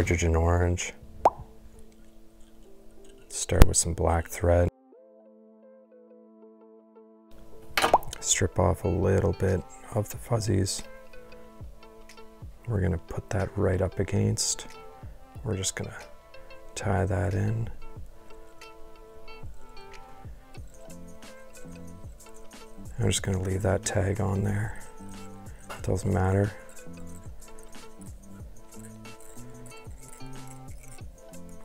hydrogen orange. Start with some black thread. Strip off a little bit of the fuzzies. We're gonna put that right up against. We're just gonna tie that in. I'm just gonna leave that tag on there. It doesn't matter.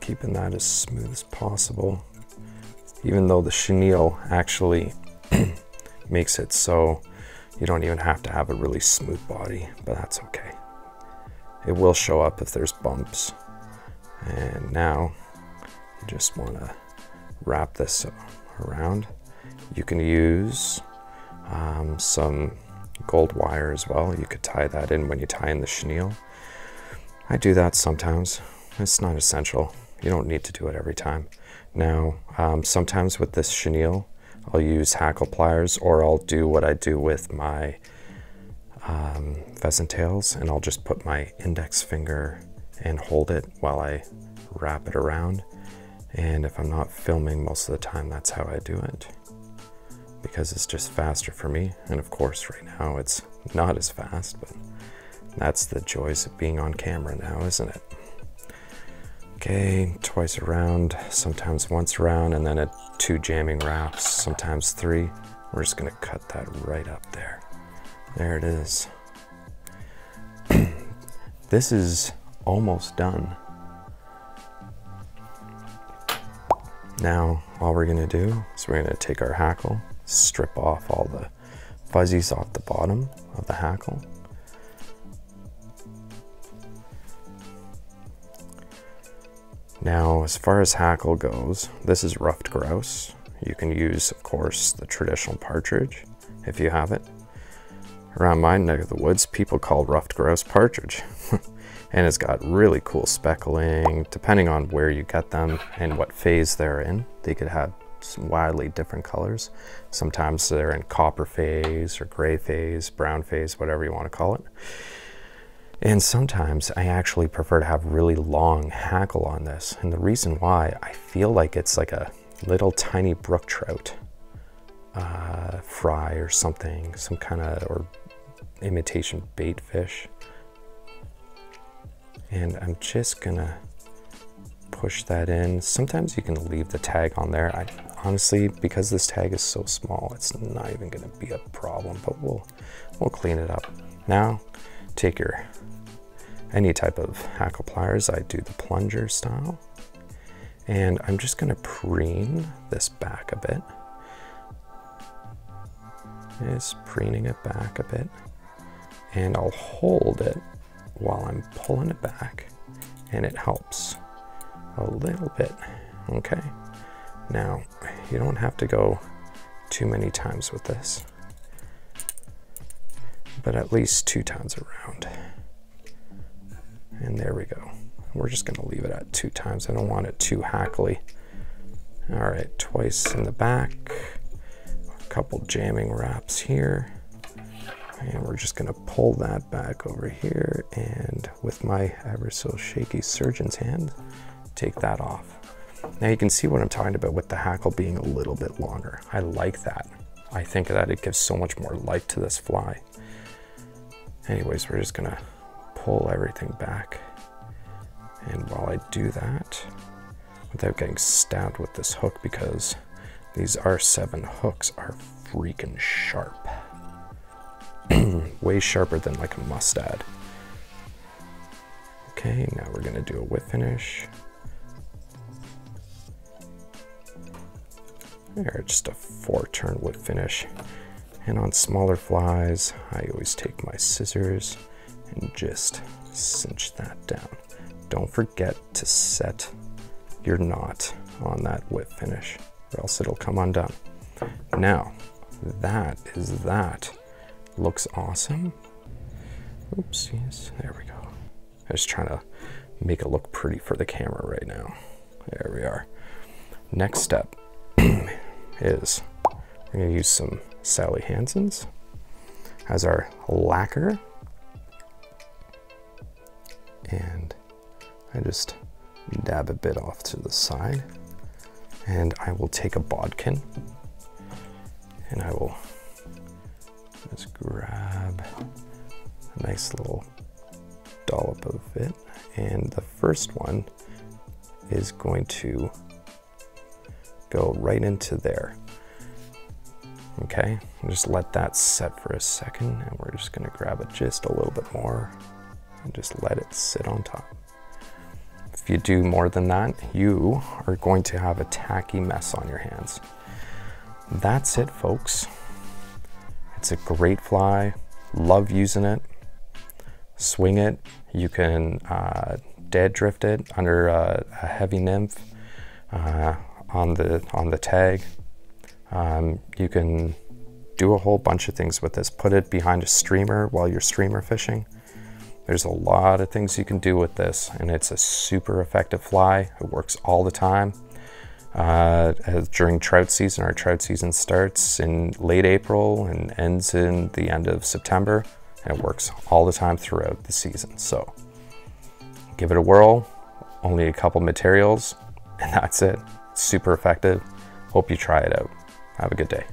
Keeping that as smooth as possible. Even though the chenille actually makes it so you don't even have to have a really smooth body, but that's okay. It will show up if there's bumps. And now you just want to wrap this around. You can use um, some gold wire as well. You could tie that in when you tie in the chenille. I do that sometimes. It's not essential. You don't need to do it every time. Now, um, sometimes with this chenille, I'll use hackle pliers or I'll do what I do with my um, pheasant tails and I'll just put my index finger and hold it while I wrap it around. And if I'm not filming most of the time, that's how I do it because it's just faster for me. And of course, right now it's not as fast, but that's the joys of being on camera now, isn't it? Okay, twice around, sometimes once around, and then a two jamming wraps, sometimes three. We're just gonna cut that right up there. There it is. this is almost done. Now, all we're gonna do is we're gonna take our hackle, strip off all the fuzzies off the bottom of the hackle, Now, as far as hackle goes, this is ruffed grouse. You can use, of course, the traditional partridge if you have it. Around my neck of the woods, people call ruffed grouse partridge. and it's got really cool speckling. Depending on where you get them and what phase they're in, they could have some wildly different colors. Sometimes they're in copper phase or gray phase, brown phase, whatever you want to call it. And sometimes I actually prefer to have really long hackle on this. And the reason why, I feel like it's like a little tiny brook trout uh, fry or something, some kind of, or imitation bait fish. And I'm just gonna push that in. Sometimes you can leave the tag on there. I honestly, because this tag is so small, it's not even gonna be a problem, but we'll, we'll clean it up. Now, take your any type of hackle pliers. I do the plunger style. And I'm just gonna preen this back a bit. Just preening it back a bit. And I'll hold it while I'm pulling it back. And it helps a little bit, okay? Now, you don't have to go too many times with this, but at least two times around. And there we go. We're just gonna leave it at two times. I don't want it too hackly. All right, twice in the back, a couple jamming wraps here. And we're just gonna pull that back over here and with my ever so shaky surgeon's hand, take that off. Now you can see what I'm talking about with the hackle being a little bit longer. I like that. I think that it gives so much more life to this fly. Anyways, we're just gonna pull everything back. And while I do that, without getting stabbed with this hook, because these R7 hooks are freaking sharp. Way sharper than like a mustad. Okay, now we're gonna do a whip finish. There, just a four turn whip finish. And on smaller flies, I always take my scissors and just cinch that down. Don't forget to set your knot on that whip finish or else it'll come undone. Now, that is that. Looks awesome. Oopsies, there we go. I was trying to make it look pretty for the camera right now. There we are. Next step is we're gonna use some Sally Hansen's as our lacquer. And I just dab a bit off to the side. And I will take a bodkin and I will just grab a nice little dollop of it. And the first one is going to go right into there. Okay, just let that set for a second and we're just gonna grab it just a little bit more and just let it sit on top. If you do more than that, you are going to have a tacky mess on your hands. That's it, folks. It's a great fly. Love using it. Swing it. You can uh, dead drift it under a, a heavy nymph uh, on the on the tag. Um, you can do a whole bunch of things with this. Put it behind a streamer while you're streamer fishing. There's a lot of things you can do with this, and it's a super effective fly. It works all the time. Uh, during trout season, our trout season starts in late April and ends in the end of September, and it works all the time throughout the season. So give it a whirl. Only a couple materials, and that's it. Super effective. Hope you try it out. Have a good day.